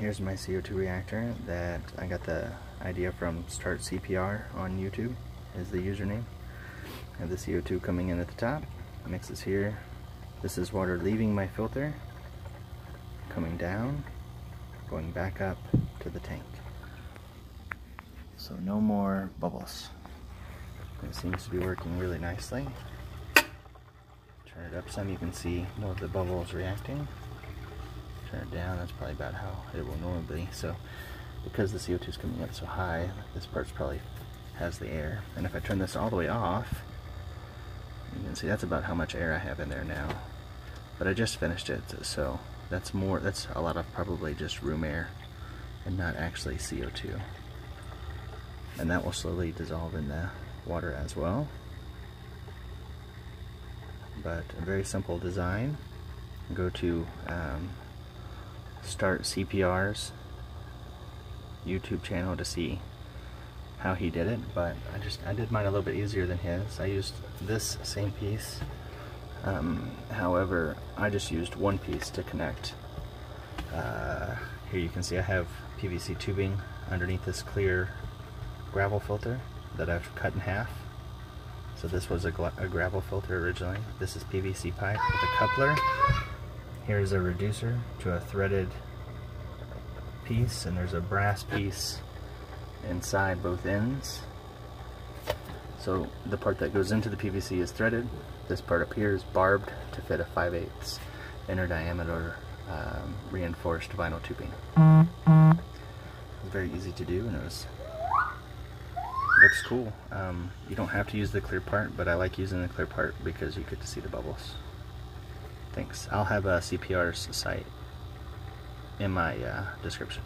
here's my CO2 reactor that I got the idea from Start CPR on YouTube is the username. I have the CO2 coming in at the top, mixes here. This is water leaving my filter, coming down, going back up to the tank. So no more bubbles. It seems to be working really nicely. Turn it up some, you can see more of the bubbles reacting. Turn it down, that's probably about how it will normally be. So because the CO2 is coming up so high, this part's probably has the air. And if I turn this all the way off, you can see that's about how much air I have in there now. But I just finished it, so that's more, that's a lot of probably just room air and not actually CO2. And that will slowly dissolve in the water as well. But a very simple design. Go to um, start CPR's YouTube channel to see how he did it, but I just I did mine a little bit easier than his. I used this same piece. Um, however, I just used one piece to connect. Uh, here you can see I have PVC tubing underneath this clear gravel filter that I've cut in half. So this was a, a gravel filter originally. This is PVC pipe with a coupler. Here's a reducer to a threaded piece, and there's a brass piece inside both ends. So the part that goes into the PVC is threaded. This part up here is barbed to fit a 5 8 inner diameter um, reinforced vinyl tubing. Very easy to do and it was looks cool. Um, you don't have to use the clear part, but I like using the clear part because you get to see the bubbles. Thanks. I'll have a CPR's site in my uh, description.